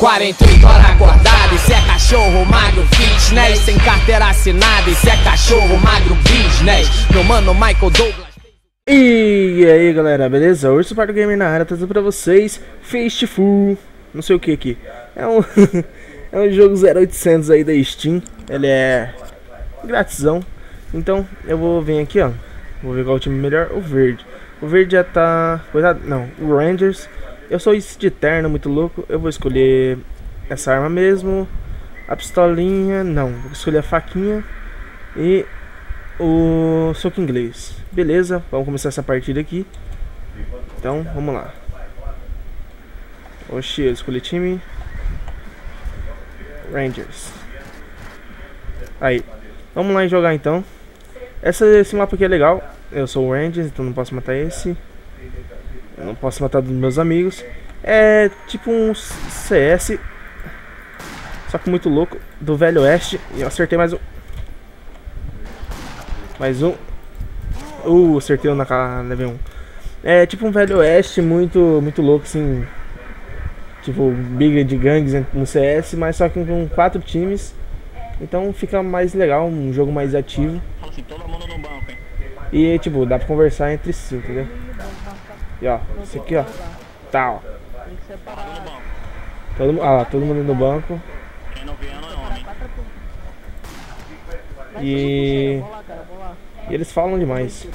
48 horas acordado, isso é cachorro magro fitness Sem carteira assinada, isso é cachorro magro business. Meu mano Michael Douglas. E aí galera, beleza? Urso Pardo Gamer na área, trazendo pra vocês Fastful, não sei o que aqui. É um, é um jogo 0800 aí da Steam Ele é gratizão Então eu vou vir aqui ó. Vou ver qual o time melhor, o verde. O verde já tá... Cuidado, não, o Rangers eu sou isso de terno, muito louco. Eu vou escolher essa arma mesmo. A pistolinha, não. Vou escolher a faquinha. E o soco inglês. Beleza, vamos começar essa partida aqui. Então, vamos lá. Oxi, eu escolhi time. Rangers. Aí. Vamos lá jogar então. Essa, esse mapa aqui é legal. Eu sou o Rangers, então não posso matar esse. Eu não posso matar dos meus amigos. É tipo um CS. Só que muito louco. Do Velho Oeste. E eu acertei mais um. Mais um. Uh, acertei um na level 1. É tipo um Velho Oeste muito, muito louco, assim. Tipo, briga de gangues no CS, mas só que com quatro times. Então fica mais legal, um jogo mais ativo. E tipo, dá pra conversar entre si, entendeu? E ó, esse aqui ó. Tá, ó. Todo, ah, todo mundo no banco. E... e eles falam demais.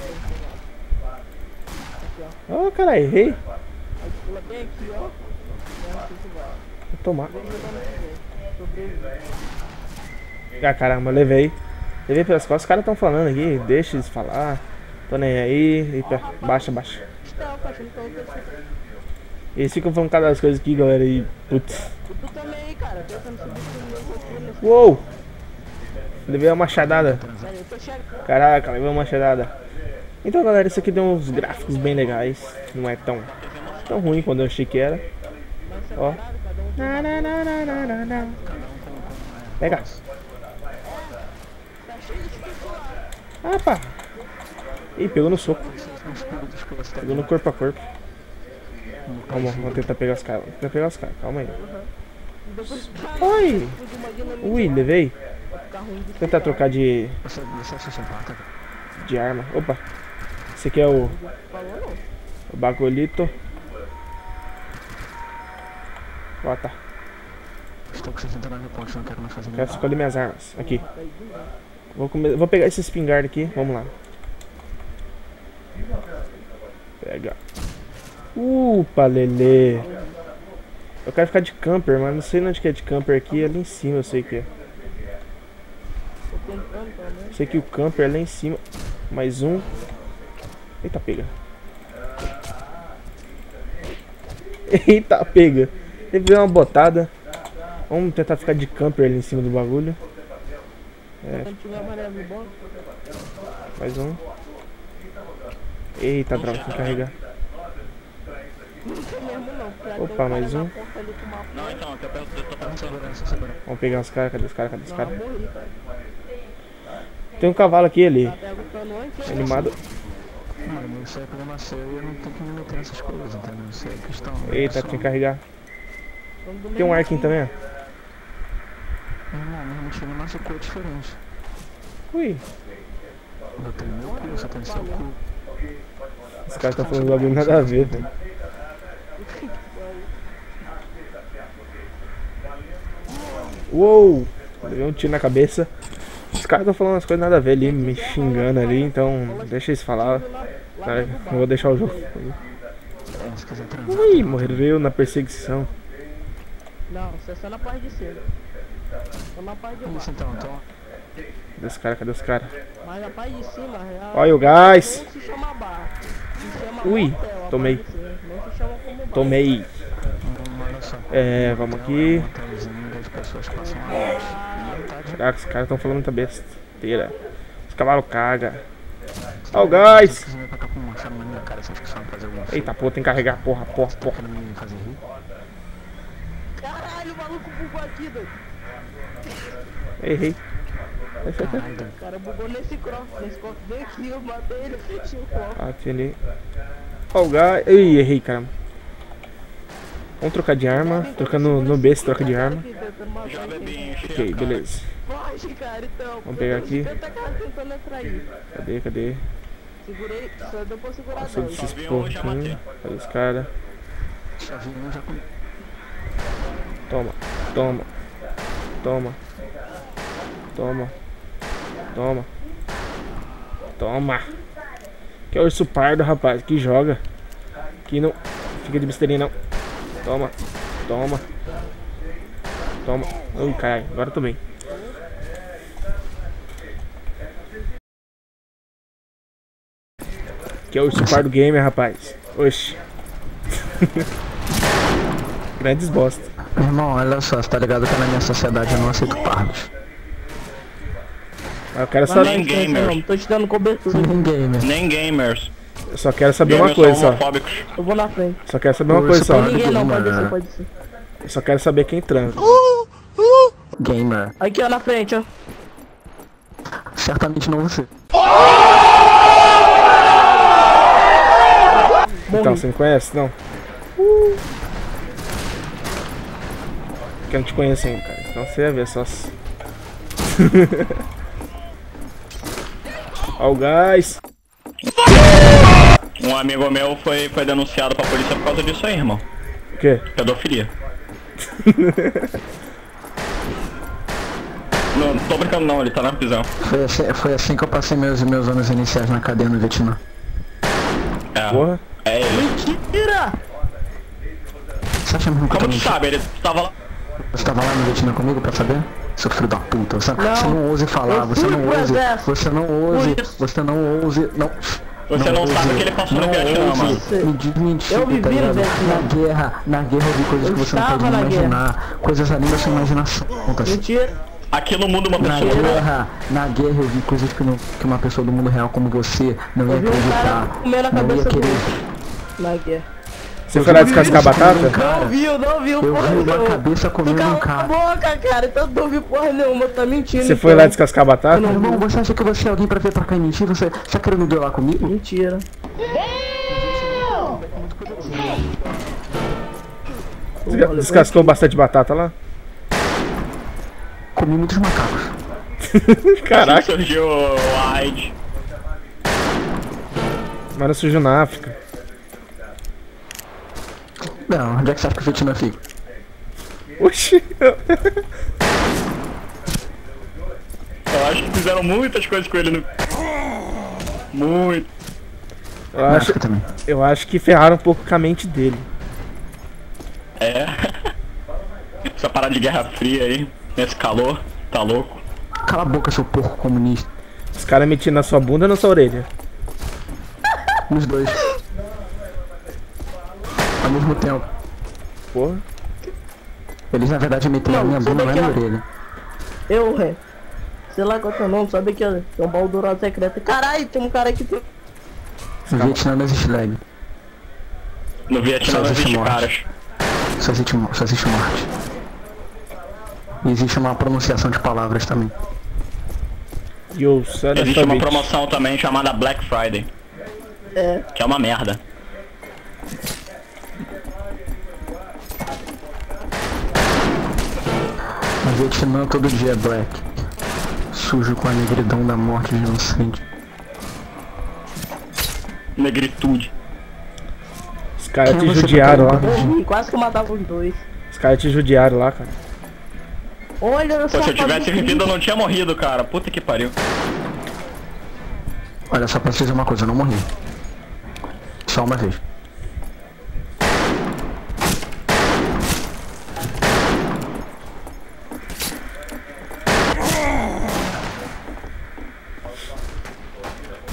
Oh, cara, errei. Vou tomar. Ah, caramba, levei. Levei pelas costas. Os caras estão falando aqui. Deixa eles falar. Tô nem aí. Baixa, baixa. Eles ficam falando cada das coisas aqui, galera, e putz. Uou! Levei uma machadada. Caraca, levei uma machadada. Então, galera, isso aqui deu uns gráficos bem legais. Não é tão, tão ruim quando eu achei que era. Ó. Pega. Ah, pá. Ih, pegou no soco. Pegou no corpo a corpo. Calma, vamos tentar pegar os caras. Tentar pegar os caras, calma aí. Oi! Ui, levei. Vou tentar trocar de. De arma. Opa! Esse aqui é o. O bagulhito. Ó, tá. Estou com 69 pontos, não quero mais fazer Quero escolher minhas armas. Aqui. Vou, come... Vou pegar esse espingarda aqui. Vamos lá. Pega. Upa, Lele. Eu quero ficar de camper, mas não sei onde que é de camper aqui. É ali em cima, eu sei que é. Sei que o camper é lá em cima. Mais um. Eita, pega. Eita, pega. Deu uma botada. Vamos tentar ficar de camper ali em cima do bagulho. É. Mais um. Eita, droga, tem que carregar. Opa, mais um. Vamos pegar os caras, cadê os caras, cadê os caras? Tem um cavalo aqui ali. Animado. Mano, é problema seu e eu não tenho que me meter nessas coisas, entendeu? Isso é questão. Eita, tem que carregar. Tem um arquinho também, ó. Não, meu time machucou diferente. Ui. Eu tenho meu cu, você tem seu cu. Os caras estão falando bagulho nada a ver, velho. Uou! Levei um tiro na cabeça. Os caras estão falando umas coisas nada a ver ali, me xingando ali, então deixa eles falar. Não vou deixar o jogo. Ui, morreu na perseguição. Não, você é só na parte de cima. Só na parte de baixo. Então, então. Cadê os caras? Cadê os caras? Mas na parte de cima, real. Olha o gás! Não se chama bar. Se chama Ui, motel, a tomei. cima. Não se chama como bar. Tomei. É, vamos aqui. A Caraca, os caras estão falando muita besteira. Os cavalos cagam. Olha o gás! Eita, porra, tem que carregar. Porra, porra, porra. Caralho, o maluco bugou aqui, doido. Errei. Caralho, O cara bugou nesse cross. Nesse cross veio aqui, eu matei ele, fechei o cross. Atirei. Olha o gás. Ih, errei, caramba. Vamos trocar de arma. Trocando no B, se troca de arma. Ok, cara. beleza. Cara, então. Vamos pegar aqui. Cara. Cadê, cadê? Segurei, só deu pra segurar Passou 10. desses porquinhos. Cadê os caras? Toma, toma, toma, toma, toma, toma. Que é o urso pardo, rapaz, que joga. Que não fica de besteirinha, não. Toma, toma, toma. Ui, caralho, agora tô bem. Que é o urso pardo gamer, rapaz. Oxi. Grandes bosta. Irmão, olha só, você tá ligado que na minha sociedade eu não aceito pardos. Mas eu quero saber. Nem gamers. irmão, Tô te dando cobertura. Nem gamer. Nem gamers. Eu só quero saber uma Gamers coisa são só. Eu vou na frente. Só quero saber uma Ô, coisa só. pode- Ninguém não, pode descer, pode descer. Eu só quero saber quem transa. Gamer. Aqui, ó, na frente, ó. Certamente não você. Então, você me conhece? Não. Que eu não te conheço ainda, cara. Então você ia ver só. Ó o gás. Um amigo meu foi, foi denunciado pra polícia por causa disso aí, irmão. O quê? Pedofilia. não, não tô brincando não, ele tá na prisão. Foi assim, foi assim que eu passei meus, meus anos iniciais na cadeia no Vietnã. É, Porra. é ele. Tira! Você acha mesmo que Como tu sabe, ele tava lá. Você tava lá no Vietnã comigo pra saber? Seu filho da puta, você Não. você não ouse falar, você não ouse, você não ouse, você não ouse, não. Você não sabe o que ele passou no não Vietnã, ouse mano. Me diz mentira, Eu vivi tá no ligado? Vietnã. Na guerra, na guerra eu vi coisas Eu que você não pode na imaginar, coisas além da sua imaginação, tá? Mentira. Aquilo muda uma Na pessoa. guerra, na guerra eu vi coisas que, não, que uma pessoa do mundo real como você não ia um acreditar, não ia querer. Na guerra. Você foi lá descascar a batata? Não viu, não viu, eu porra vi uma nenhuma. cabeça comendo um cala a cara. boca, cara. Então não vi porra nenhuma, tá mentindo. Você foi então. lá descascar a batata? Meu irmão, você acha que você é alguém pra ver pra cá e mentir? Você tá querendo duelar comigo? Mentira. Desca- Descascou bastante batata lá? Comi muitos macacos. Caraca, Surgiu o AIDS. mas não surgiu na África. Não, onde é que você acha que o Vietnã fica? Oxi. Eu acho que fizeram muitas coisas com ele no. Muito. Eu acho, eu acho que ferraram um pouco com a mente dele. É. Essa parada de guerra fria aí, nesse calor, tá louco. Cala a boca, seu porco comunista. Os caras metiam na sua bunda ou na sua orelha? Os dois. Ao mesmo tempo. Porra. Eles na verdade meteram Não, a minha bunda na é- orelha. Eu, ré. Sei lá qual é o teu nome, sabe que é tem um baú dourado secreto. Caralho, tem um cara aqui. que- No Vietnã não existe lag. No Vietnã não existe morte. caras. Só existe, só existe morte. E existe uma pronunciação de palavras também. Yo, Existe uma promoção também chamada Black Friday, É. que é uma merda. Vietnã todo dia é black. Sujo com a negridão da morte de inocente. Negritude. Os caras te você judiaram lá. tá Morri, quase que eu matava os dois. Os caras te judiaram lá, cara. Olha Pô, só. se eu tivesse vivido eu não tinha morrido, cara. Puta que pariu. Olha só pra vocês uma coisa, eu não morri. Só uma vez.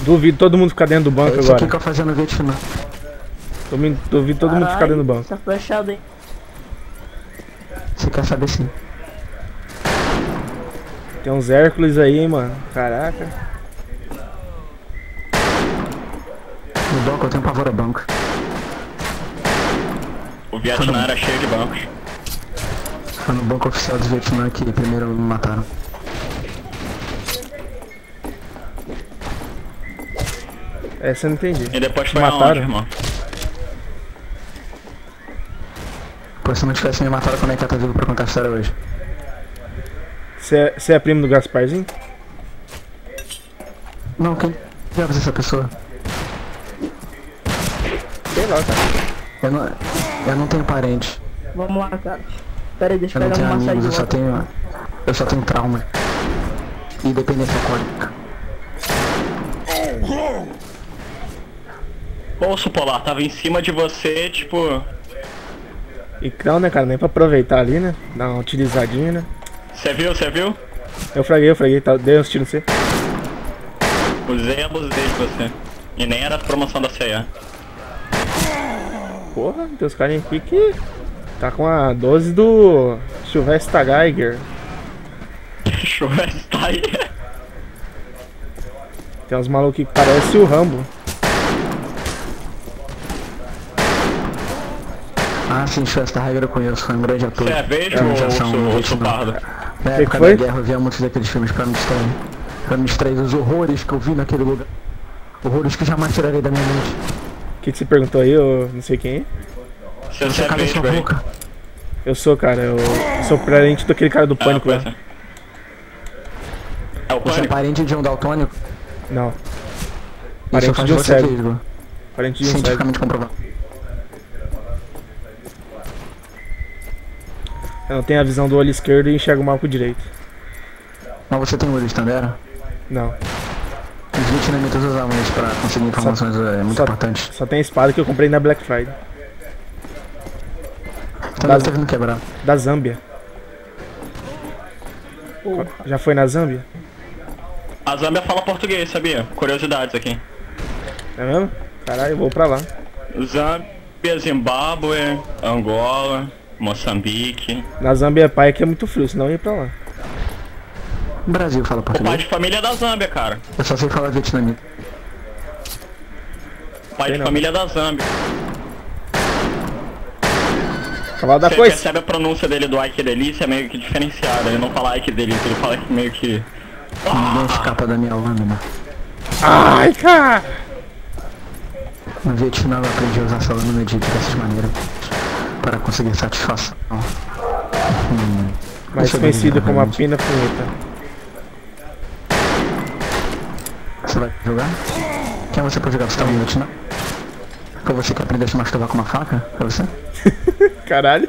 Duvido todo mundo ficar dentro do banco isso aqui agora. que eu fazia no Vietnã. Duvido, duvido todo mundo ficar dentro do banco. Tá fechado, hein? Você quer saber sim. Tem uns Hércules aí, hein, mano. Caraca. No banco eu tenho pavor a banco. O Vietnã era cheio de bancos. Foi no banco oficial do Vietnã que primeiro me mataram. Essa eu não entendi. E depois Te foi mataram? aonde, irmão? Pô, se não tivesse me matado, como é que eu tô vivo pra contar a história hoje? Você é, é primo do Gasparzinho? Não, quem diabos é essa pessoa? Sei lá, cara. Eu não, eu não tenho parente. Vamos lá, cara. Pera aí, deixa Eu eu não pegar tenho uma amigos, eu só tenho. Eu só tenho trauma. E dependência alcoólica. Bolso polar, tava em cima de você, tipo. E crão, né, cara? Nem pra aproveitar ali, né? Dar uma utilizadinha, né? Você viu, você viu? Eu fraguei, eu fraguei. Tá, dei uns tiros no você. Usei abusei de você. E nem era promoção da CEA. Porra, tem uns carinha aqui que tá com a 12 do Sylvester Geiger. Tá aí. Tem uns malucos que parecem o Rambo. Ah, sim, Schwester Hager eu conheço, foi um grande ator. Você é vejo ou imitação urso, pardo? Na Que época que da guerra eu via muitos daqueles filmes pra me distrair. Pra me distrair dos horrores que eu vi naquele lugar. Horrores que jamais tirarei da minha mente. O que, que você perguntou aí? Eu não sei quem. Você, é cala vejo, sua velho. boca. Eu sou, cara. Eu sou parente daquele cara do Ah, pânico lá. é. É o Você é pânico. parente de um daltônico? Não. Parente de um cego. Parente de um cego. Cientificamente comprovado. Eu não tenho a visão do olho esquerdo e enxergo mal com o direito. Mas você tem olho de Tandera? Não. Os vietnamitas usavam isso pra conseguir informações é, muito só- importantes. Só tem a espada que eu comprei na Black Friday. Tandera das- tá vindo quebrar. Da Zâmbia. Porra. Já foi na Zâmbia? A Zâmbia fala português, sabia? Curiosidades aqui. É mesmo? Caralho, eu vou pra lá. Zâmbia, Zimbábue, Angola, Moçambique. Na Zâmbia, pai, que é muito frio, senão eu ia pra lá. Brasil fala O pai português. de família é da Zâmbia, cara. Eu só sei falar vietnamita. O pai Sei de não. família é da Zâmbia. Cavalo da Você coisa. percebe a pronúncia dele do que delícia é meio que diferenciada. Ele não fala que delícia, ele fala que meio que. Ninguém escapa da minha lâmina. Ai, cara! No Vietnã eu aprendi a usar essa lâmina de diversas maneiras para conseguir satisfação. Hum, Mais é conhecido como a pina punheta. Você vai jogar? Quem é você pra jogar? Você tá no Vietnã? Foi você que aprendeu a se masturbar com uma faca? Foi você? Caralho.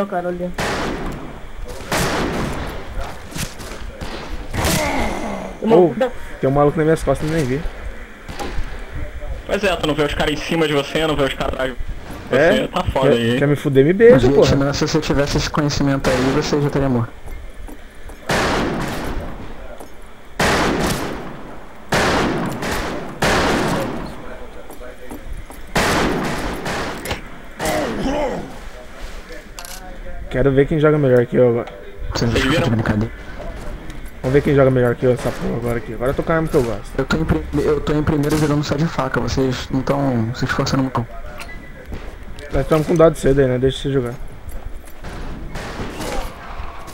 Ó, cara, ali. Oh, tem um maluco nas minhas costas, nem vi. Pois é, tu não vê os caras em cima de você, não vê os caras atrás de você. É? Tá foda Quer, aí. quer me fuder, me beija, porra. Vietnã, se você tivesse esse conhecimento aí, você já teria morto. Quero ver quem joga melhor que eu agora. Você Vocês viram? Vamos ver quem joga melhor que eu essa porra agora aqui. Agora eu tô com a arma que eu gosto. Eu tô em, eu tô em primeiro jogando só de faca, vocês não estão se esforçando muito. Nós estamos com dado cedo aí, né? Deixa você jogar.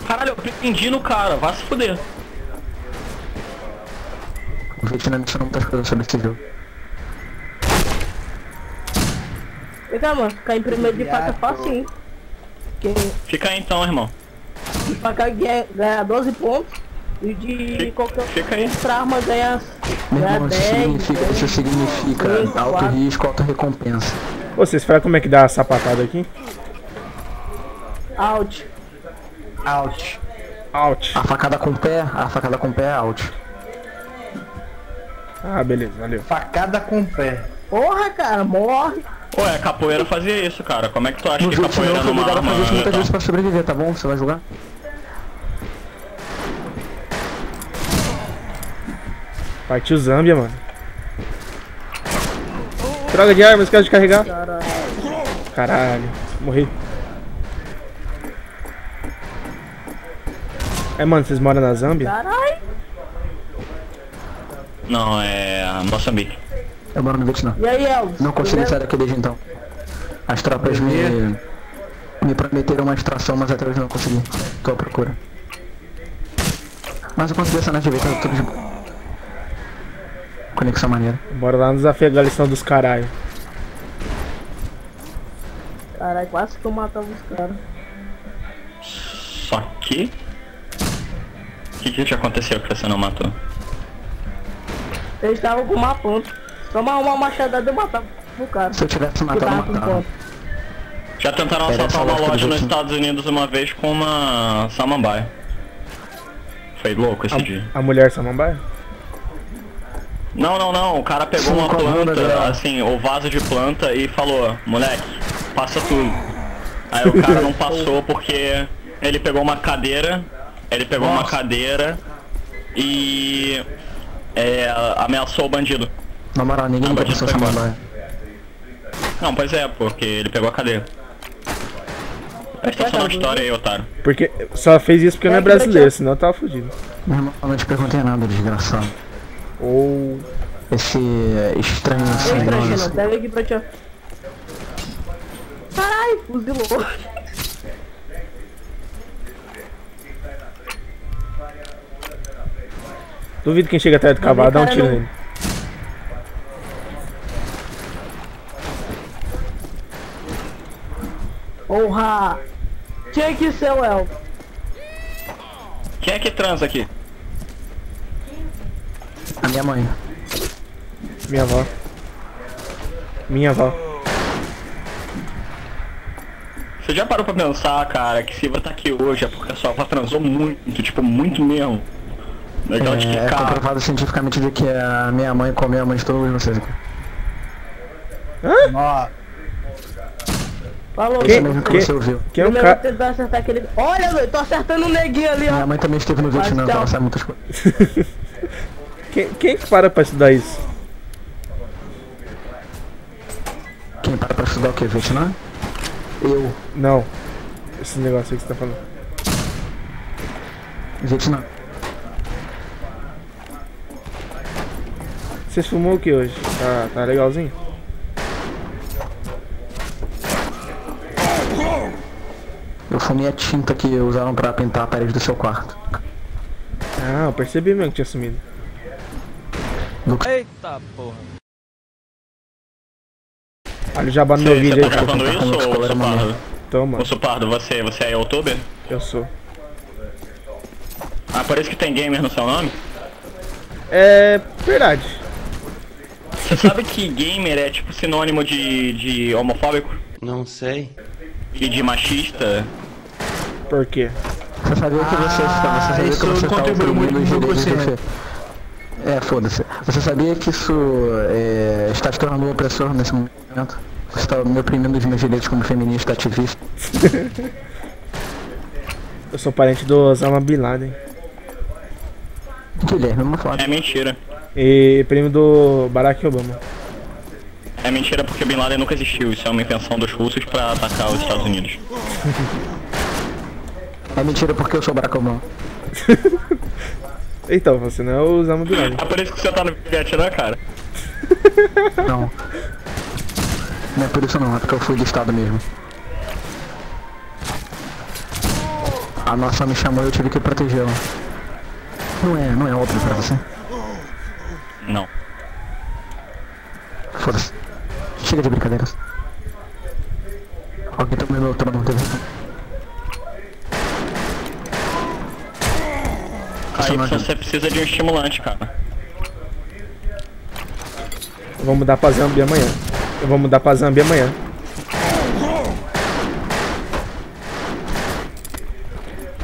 Caralho, eu pretendi no cara, vai se fuder. O Vietnã me ensinou muitas coisas sobre esse jogo. Vem cá, mano, ficar em primeiro de faca é fácil, hein? Quem Fica aí então, irmão. de faca ganha 12 pontos e de qualquer fica aí. outra arma ganha, Meu ganha irmão, isso 10. significa, isso 10. significa Cinco, alto quatro. risco, alta recompensa. Ô, vocês falam como é que dá a sapatada aqui? Out. Out. Out. A facada com pé, a facada com pé é out. Ah, beleza, valeu. Facada com pé. Porra, cara, morre. Ué, capoeira fazia isso, cara. Como é que tu acha No que Vietnã capoeira eu fui numa obrigado a arma fazer isso muitas vezes pra sobreviver, tá bom? Você vai jogar? Partiu Zâmbia, mano. Droga de arma, esquece de carregar. Caralho, morri. É, mano, vocês moram na Zâmbia? Caralho. Não, é Moçambique. Eu moro no Vietnã. E aí, Elvis? Não consegui sair daqui desde então. As tropas me, me prometeram uma extração, mas até hoje não consegui. Tô à procura. Mas eu consegui essa na TV, tá tudo de boa. Conexão maneira. Bora lá no desafio a lição dos caralho. Caralho, quase que eu matava os caras. Só que. O que, que já aconteceu que você não matou? Eles estavam com uma ponta. Toma uma machadada eu matava o cara. Se eu tivesse matado, eu matava. Já tentaram Era assaltar uma loja nos. Estados Unidos uma vez com uma samambaia. Foi louco esse dia. A, a mulher samambaia? Não, não, não. O cara pegou uma planta, assim, o vaso de planta e falou, moleque, passa tudo. Aí o cara não passou porque ele pegou uma cadeira, ele pegou uma cadeira e é, ameaçou o bandido. Na moral, ninguém nunca pensou foi essa mamãe. Não, pois é, porque ele pegou a cadeira. Presta atenção na história aí, otário. Porque só fez isso porque não é brasileiro, senão eu tava fudido. Meu irmão, eu não te perguntei nada, desgraçado. Ou. Esse é, estranho nós. pega aqui pra te... Caralho, fuzilou. Duvido quem chega atrás do cavalo, dá um tiro não- nele. Porra! Tinha que ser o elfo. Quem é que transa aqui? A minha mãe. Minha avó. Minha avó. Você já parou pra pensar, cara, que se você tá aqui hoje é porque a sua avó transou muito, tipo, muito mesmo. Daquela de É, é ficar. comprovado cientificamente de que a minha mãe comeu a mãe de todos vocês aqui. Ó, Falou, Isso mesmo que quem- você ouviu. Quem é eu cara. tentar acertar aquele... Olha, velho, tô acertando o neguinho ali, Minha ó. mãe também esteve no Vietnã, ela então- sabe muitas coisas. Quem, quem que para pra estudar isso? Quem para pra estudar o que? Vietnã? Eu. Não. Esse negócio aí que você tá falando. Vietnã. Você fumou o que hoje? Tá, tá legalzinho? Eu fumei a tinta que usaram pra pintar a parede do seu quarto. Ah, eu percebi mesmo que tinha sumido. Eita porra. Olha o jabá no meu vídeo você aí, tá gravando isso, era uma Supardo? Toma, Ô Supardo, você, você é youtuber? eu sou. Ah, por isso que tem gamer no seu nome? É verdade. Você sabe que gamer é tipo sinônimo de, de homofóbico? Não sei. E de machista? Por quê? Você sabia que você está, você sabia que você está de você. É, foda-se. Você sabia que isso é, está te tornando um opressor nesse momento? Você está me oprimindo os meus direitos como feminista ativista. Eu sou parente do Osama Bin Laden. Guilherme, não foda. É mentira. E primo do Barack Obama. É mentira porque Bin Laden nunca existiu. Isso é uma invenção dos russos pra atacar os Estados Unidos. É mentira porque eu sou Barack Obama. Então, você não é o Bin Laden. É por isso que você tá no Vietnã, cara. Não. Não é por isso não, é porque eu fui listado mesmo. A nossa me chamou e eu tive que protegê-la. Não é, não é óbvio pra você. Não. Foda-se. Chega de brincadeiras. Alguém tá comendo outra não teve. Aí você precisa de um estimulante, cara. Eu vou mudar pra Zambia amanhã. Eu vou mudar pra Zambia amanhã.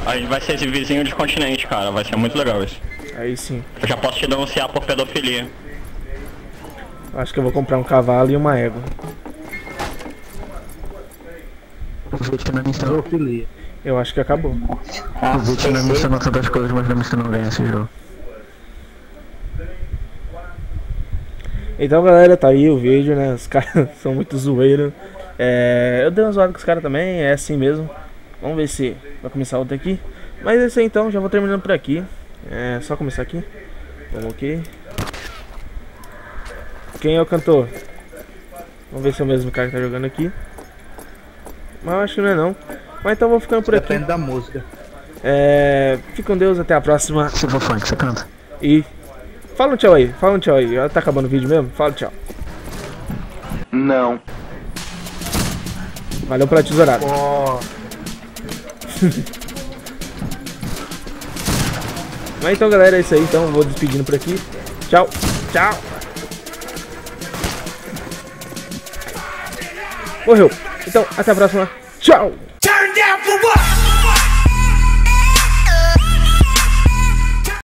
A gente vai ser esse vizinho de continente, cara. Vai ser muito legal isso. Aí sim. Eu já posso te denunciar por pedofilia. Acho que eu vou comprar um cavalo e uma égua. Zoofilia. Eu acho que acabou. O vietnamita não tantas coisas, mas não não ganha esse jogo. Então galera, tá aí o vídeo, né? Os caras são muito zoeiros. É, eu dei uma zoada com os caras também, é assim mesmo. Vamos ver se vai começar outro aqui. Mas é isso aí então, já vou terminando por aqui. É só começar aqui. Vamos ok. Quem é o cantor? Vamos ver se é o mesmo cara que tá jogando aqui. Mas eu acho que não é não. Mas então vou ficando por aqui. Depende da música. É, fique com Deus, até a próxima. Se for funk, você canta? E fala um tchau aí, fala um tchau aí. Já tá acabando o vídeo mesmo? Fala tchau. Não. Valeu pela tesourada. Ó. Mas então, galera, é isso aí. Então, vou despedindo por aqui. Tchau, tchau. Morreu. Então, até a próxima. Tchau.